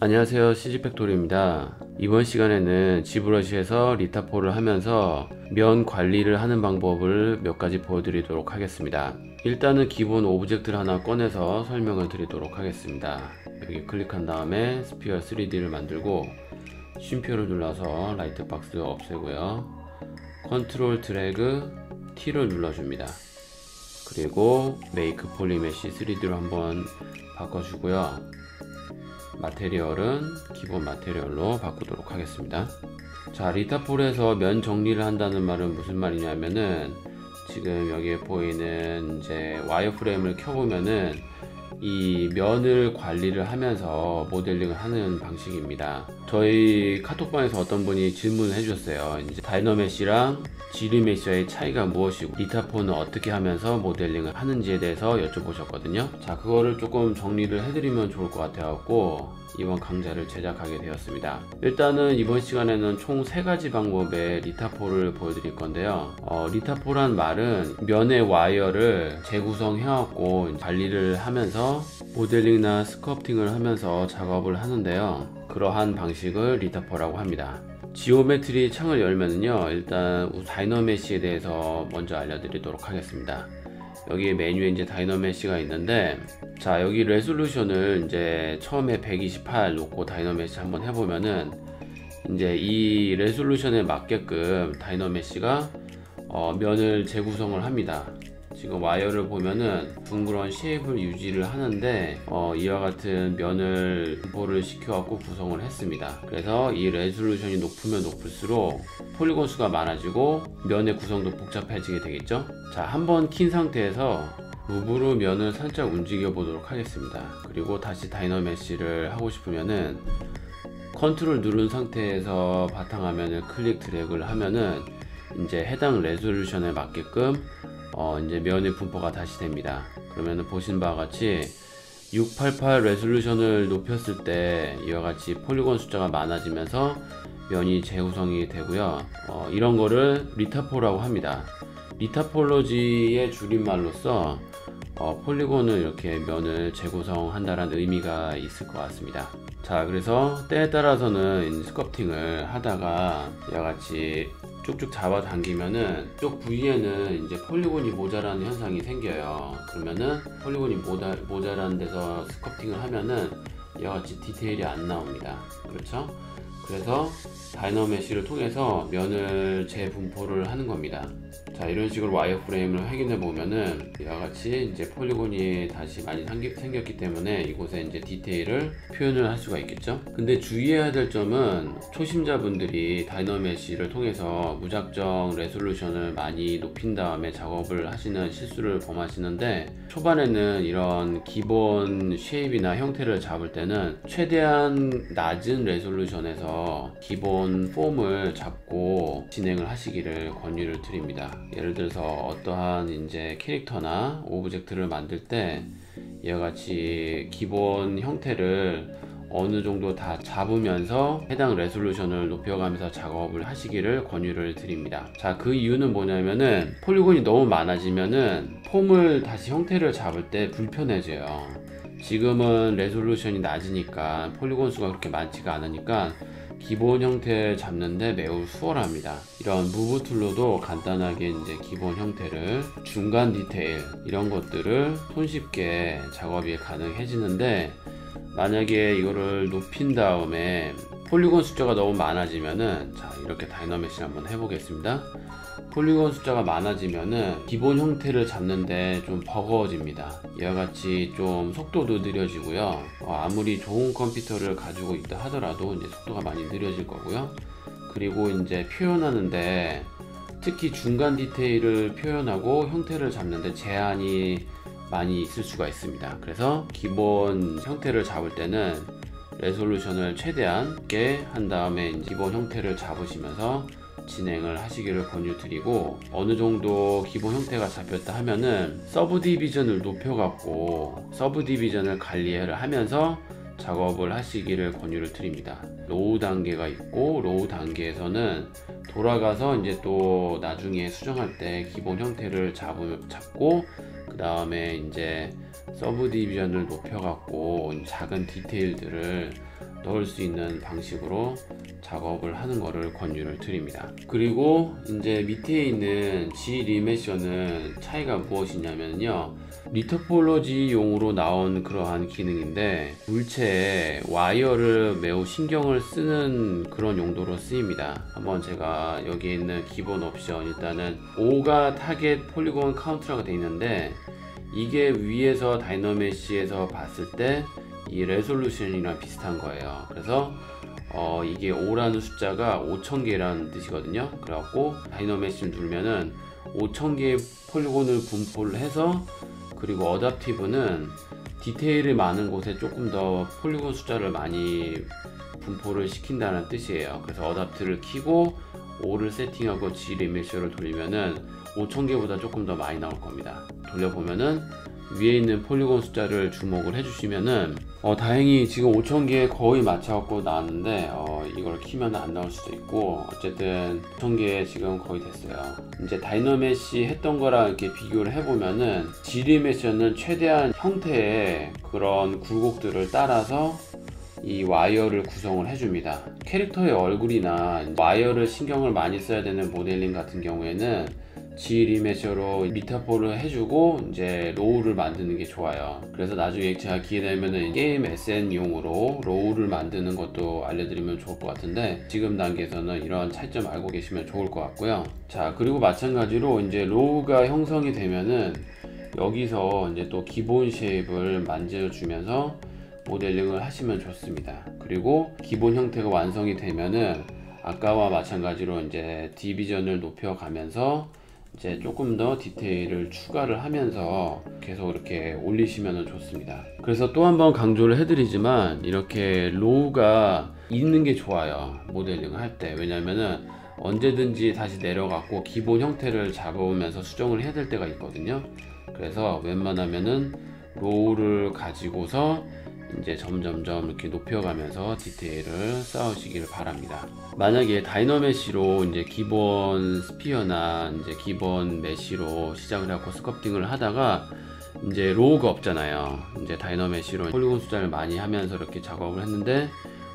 안녕하세요 CG팩토리입니다. 이번 시간에는 ZBrush에서 retopo를 하면서 면 관리를 하는 방법을 몇 가지 보여드리도록 하겠습니다. 일단은 기본 object를 하나 꺼내서 설명을 드리도록 하겠습니다. 여기 클릭한 다음에 Sphere 3D를 만들고 쉼표를 눌러서 LightBox 없애고요. 컨트롤 드래그 T를 눌러줍니다. 그리고 Make PolyMesh 3D로 한번 바꿔주고요 material은 기본 material로 바꾸도록 하겠습니다. 자 retopo에서 면 정리를 한다는 말은 무슨 말이냐면은 지금 여기에 보이는 이제 wireframe을 켜보면은 이 면을 관리를 하면서 모델링을 하는 방식입니다. 저희 카톡방에서 어떤 분이 질문을 해주셨어요. 이제 DynaMesh랑 ZRemesher의 차이가 무엇이고 retopo는 어떻게 하면서 모델링을 하는지에 대해서 여쭤보셨거든요. 자 그거를 조금 정리를 해드리면 좋을 것 같아갖고 이번 강좌를 제작하게 되었습니다. 일단은 이번 시간에는 총 세가지 방법의 retopo를 보여드릴 건데요. 어, retopo란 말은 면의 와이어를 재구성해 갖고 관리를 하면서 모델링이나 sculpting을 하면서 작업을 하는데요. 그러한 방식을 retopo라고 합니다. Geometry 창을 열면은요 일단 DynaMesh에 대해서 먼저 알려드리도록 하겠습니다. 여기 메뉴에 이제 DynaMesh가 있는데 자 여기 resolution을 이제 처음에 128 놓고 DynaMesh 한번 해보면은 이제 이 resolution에 맞게끔 DynaMesh가 어, 면을 재구성을 합니다 지금 와이어를 보면은 둥그런 shape을 유지를 하는데 어, 이와 같은 면을 분포를 시켜갖고 구성을 했습니다. 그래서 이 resolution이 높으면 높을수록 polygon 수가 많아지고 면의 구성도 복잡해지게 되겠죠? 자 한번 킨 상태에서 Move로 면을 살짝 움직여 보도록 하겠습니다. 그리고 다시 DynaMesh를 하고 싶으면은 컨트롤 누른 상태에서 바탕화면을 클릭 드래그를 하면은 이제 해당 resolution에 맞게끔 어 이제 면의 분포가 다시 됩니다. 그러면 보신 바와 같이 688 resolution을 높였을 때 이와 같이 polygon 숫자가 많아지면서 면이 재구성이 되고요. 어 이런 거를 retopo라고 합니다. retopology의 줄임말로써 어 polygon을 이렇게 면을 재구성한다는 의미가 있을 것 같습니다. 자 그래서 때에 따라서는 sculpting을 하다가 이와 같이 쭉쭉 잡아당기면은 쪽 부위에는 이제 polygon이 모자라는 현상이 생겨요. 그러면은 polygon이 모자, 모자란 데서 sculpting을 하면은 같이 디테일이 안 나옵니다. 그렇죠? 그래서 DynaMesh를 통해서 면을 재분포를 하는 겁니다. 자 이런 식으로 wireframe을 확인해 보면은 이와 같이 이제 polygon이 다시 많이 생겼, 기 때문에 이곳에 이제 디테일을 표현을 할 수가 있겠죠? 근데 주의해야 될 점은 초심자분들이 DynaMesh를 통해서 무작정 resolution을 많이 높인 다음에 작업을 하시는 실수를 범하시는데 초반에는 이런 기본 shape이나 형태를 잡을 때는 최대한 낮은 resolution에서 기본 폼을 잡고 진행을 하시기를 권유를 드립니다. 예를 들어서 어떠한 이제 캐릭터나 object를 만들 때 이와 같이 기본 형태를 어느 정도 다 잡으면서 해당 resolution을 높여가면서 작업을 하시기를 권유를 드립니다. 자 그 이유는 뭐냐면은 polygon이 너무 많아지면은 폼을 다시 형태를 잡을 때 불편해져요 지금은 resolution이 낮으니까 polygon 수가 그렇게 많지가 않으니까 기본 형태 잡는데 매우 수월합니다. 이런 move tool로도 간단하게 이제 기본 형태를 중간 디테일 이런 것들을 손쉽게 작업이 가능해지는데 만약에 이거를 높인 다음에 polygon 숫자가 너무 많아지면은 자 이렇게 DynaMesh 한번 해보겠습니다 polygon 숫자가 많아지면은 기본 형태를 잡는데 좀 버거워집니다. 이와 같이 좀 속도도 느려지고요. 어, 아무리 좋은 컴퓨터를 가지고 있다 하더라도 이제 속도가 많이 느려질 거고요. 그리고 이제 표현하는데 특히 중간 디테일을 표현하고 형태를 잡는데 제한이 많이 있을 수가 있습니다. 그래서 기본 형태를 잡을 때는 resolution을 최대한 높게 한 다음에 기본 형태를 잡으시면서 진행을 하시기를 권유드리고 어느 정도 기본 형태가 잡혔다 하면은 subdivision을 높여 갖고 subdivision을 관리를 하면서 작업을 하시기를 권유를 드립니다. low 단계가 있고 low 단계에서는 돌아가서 이제 또 나중에 수정할 때 기본 형태를 잡, 잡고 그 다음에 이제 subdivision을 높여 갖고 작은 디테일들을 넣을 수 있는 방식으로 작업을 하는 것을 권유를 드립니다. 그리고 이제 밑에 있는 ZRemesher는 차이가 무엇이냐면요. retopology용으로 나온 그러한 기능인데 물체에 와이어를 매우 신경을 쓰는 그런 용도로 쓰입니다. 한번 제가 여기 있는 기본 옵션 일단은 5가 target polygon count라고 되어 있는데 이게 위에서 DynaMesh에서 봤을 때 이 resolution이랑 비슷한 거예요. 그래서 어, 이게 5라는 숫자가 5000개라는 뜻이거든요. 그래갖고 DynaMesh를 누르면은 5000개의 폴리곤을 분포를 해서 그리고 어답티브는 디테일이 많은 곳에 조금 더 폴리곤 숫자를 많이 분포를 시킨다는 뜻이에요. 그래서 어답트를 키고 5를 세팅하고 G 리메셔를 돌리면은 5000개보다 조금 더 많이 나올 겁니다. 돌려보면은 위에 있는 폴리곤 숫자를 주목을 해주시면은 어, 다행히 지금 5000개 거의 맞춰갖고 나왔는데 어, 이걸 키면 안 나올 수도 있고 어쨌든 5000개 지금 거의 됐어요. 이제 DynaMesh 했던 거랑 이렇게 비교를 해보면은 ZRemesher는 최대한 형태의 그런 굴곡들을 따라서 이 와이어를 구성을 해줍니다. 캐릭터의 얼굴이나 와이어를 신경을 많이 써야 되는 모델링 같은 경우에는 G 리메셔로 미타포를 해주고 이제 low를 만드는 게 좋아요. 그래서 나중에 제가 기회 되면은 게임 asset용으로 low를 만드는 것도 알려드리면 좋을 것 같은데 지금 단계에서는 이런 차이점 알고 계시면 좋을 것 같고요. 자 그리고 마찬가지로 이제 low가 형성이 되면은 여기서 이제 또 기본 쉐입을 만져주면서 모델링을 하시면 좋습니다. 그리고 기본 형태가 완성이 되면은 아까와 마찬가지로 이제 디비전을 높여가면서 이제 조금 더 디테일을 추가를 하면서 계속 이렇게 올리시면 좋습니다. 그래서 또 한번 강조를 해드리지만 이렇게 로우가 있는 게 좋아요. 모델링 할 때. 왜냐면은 언제든지 다시 내려가고 기본 형태를 잡으면서 수정을 해야 될 때가 있거든요. 그래서 웬만하면은 low를 가지고서 이제 점점점 이렇게 높여가면서 디테일을 쌓으시기를 바랍니다. 만약에 DynaMesh로 이제 기본 sphere나 이제 기본 mesh로 시작을 하고 sculpting을 하다가 이제 low가 없잖아요. 이제 DynaMesh로 polygon 숫자를 많이 하면서 이렇게 작업을 했는데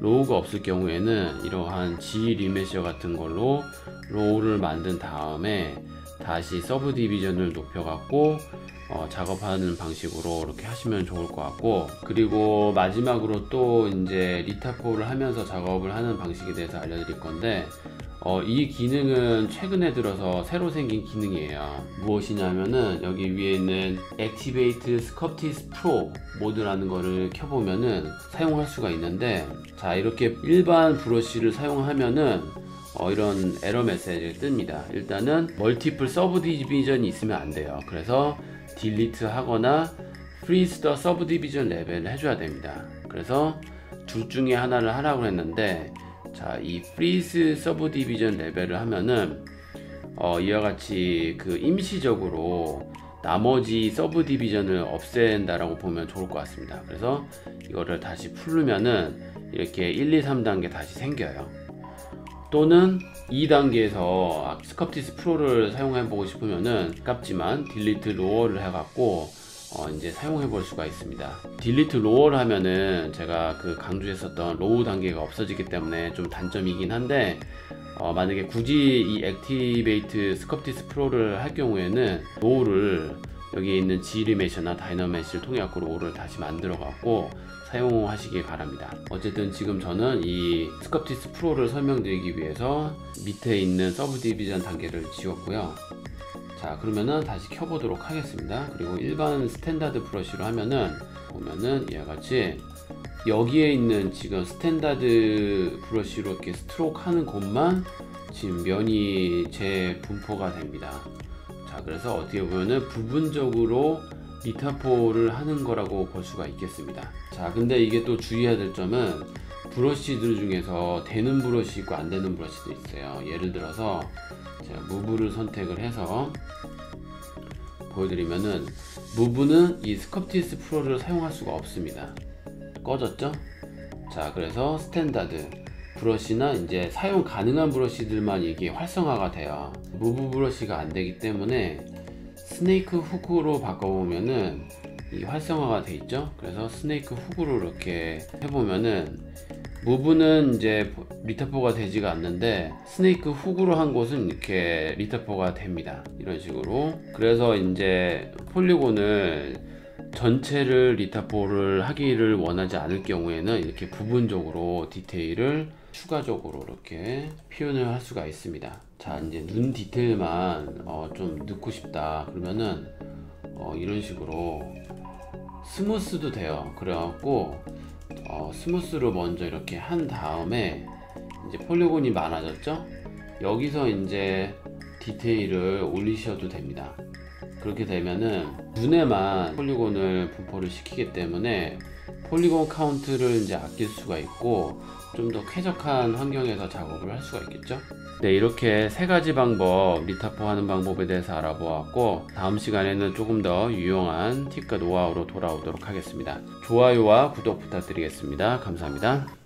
low가 없을 경우에는 이러한 ZRemesher 같은 걸로 low를 만든 다음에 다시 subdivision을 높여갖고 어, 작업하는 방식으로 이렇게 하시면 좋을 것 같고 그리고 마지막으로 또 이제 retopo를 하면서 작업을 하는 방식에 대해서 알려드릴 건데 어, 이 기능은 최근에 들어서 새로 생긴 기능이에요. 무엇이냐면은 여기 위에 있는 Activate Sculptris Pro 모드라는 거를 켜보면은 사용할 수가 있는데 자 이렇게 일반 브러쉬를 사용하면은 어, 이런 에러 메시지가 뜹니다. 일단은 multiple subdivision이 있으면 안 돼요. 그래서 delete 하거나 더 subdivision level을 해줘야 됩니다. 그래서 둘 중에 하나를 하라고 했는데 자, 이 subdivision level을 하면은 어, 이와 같이 그 임시적으로 나머지 subdivision을 없앤다라고 보면 좋을 것 같습니다. 그래서 이거를 다시 풀르면은 이렇게 1, 2, 3단계 다시 생겨요. 또는 2단계에서 Sculptris Pro를 사용해 보고 싶으면은 아깝지만 delete lower를 해갖고 어 이제 사용해 볼 수가 있습니다. delete lower를 하면은 제가 그 강조했었던 low 단계가 없어지기 때문에 좀 단점이긴 한데 어 만약에 굳이 이 activate Sculptris Pro를 할 경우에는 low를 여기에 있는 ZRemesher나 DynaMesh를 통해 갖고 low를 다시 만들어 갖고 사용하시기 바랍니다. 어쨌든 지금 저는 이 Sculptris Pro를 설명드리기 위해서 밑에 있는 subdivision 단계를 지웠고요. 자 그러면은 다시 켜보도록 하겠습니다. 그리고 일반 standard 브러쉬로 하면은 보면은 이와 같이 여기에 있는 지금 standard 브러쉬로 이렇게 스트로크 하는 곳만 지금 면이 재분포가 됩니다. 자 그래서 어떻게 보면은 부분적으로 retopo를 하는 거라고 볼 수가 있겠습니다. 자 근데 이게 또 주의해야 될 점은 브러쉬들 중에서 되는 브러쉬 있고 안 되는 브러쉬도 있어요. 예를 들어서 제가 move를 선택을 해서 보여드리면은 move는 이 Sculptris Pro를 사용할 수가 없습니다. 꺼졌죠? 자 그래서 standard 브러쉬나 이제 사용 가능한 브러쉬들만 이게 활성화가 돼요. move 브러쉬가 안 되기 때문에 Snake Hook으로 바꿔보면은 이 활성화가 돼 있죠 그래서 Snake Hook으로 이렇게 해보면은 Move는 이제 retopo가 되지가 않는데 Snake Hook으로 한 곳은 이렇게 retopo가 됩니다. 이런 식으로. 그래서 이제 polygon을 전체를 retopo를 하기를 원하지 않을 경우에는 이렇게 부분적으로 디테일을 추가적으로 이렇게 표현을 할 수가 있습니다. 자, 이제 눈 디테일만 어, 좀 넣고 싶다. 그러면은 어, 이런 식으로 smooth도 돼요. 그래갖고 어, smooth로 먼저 이렇게 한 다음에 이제 polygon이 많아졌죠? 여기서 이제 디테일을 올리셔도 됩니다. 그렇게 되면은 눈에만 polygon을 분포를 시키기 때문에 polygon count를 이제 아낄 수가 있고 좀 더 쾌적한 환경에서 작업을 할 수가 있겠죠. 네, 이렇게 세 가지 방법, retopo 하는 방법에 대해서 알아보았고, 다음 시간에는 조금 더 유용한 팁과 노하우로 돌아오도록 하겠습니다. 좋아요와 구독 부탁드리겠습니다. 감사합니다.